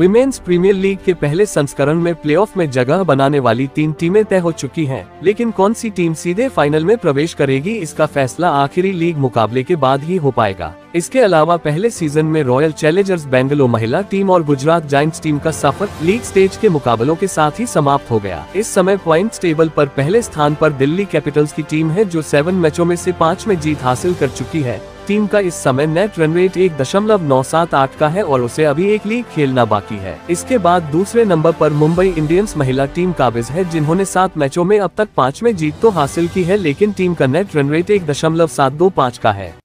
Women's premiere league के पहले संस्करण में प्लेऑफ में जगह बनाने वाली तीन टीमें तय हो चुकी हैं, लेकिन कौन सी टीम सीधे फाइनल में प्रवेश करेगी इसका फैसला आखिरी लीग मुकाबले के बाद ही हो पाएगा। इसके अलावा पहले सीज़न में रॉयल चैलेंजर्स बेंगलो महिला टीम और गुजरात जाइंट्स टीम का सफ़र लीग स्टेज के मुकाबलों के साथ ही समाप्त हो गया। इस समय पॉइंट टेबल पर पहले स्थान पर दिल्ली कैपिटल्स की टीम है जो सेवन मैचों में से पाँच में जीत हासिल कर चुकी है। टीम का इस समय नेट रन रेट एक दशमलव नौ सात आठ का है और उसे अभी एक लीग खेलना बाकी है। इसके बाद दूसरे नंबर पर मुंबई इंडियंस महिला टीम काबिज है, जिन्होंने सात मैचों में अब तक पाँच में जीत तो हासिल की है, लेकिन टीम का नेट रन रेट एक दशमलव सात दो पाँच का है।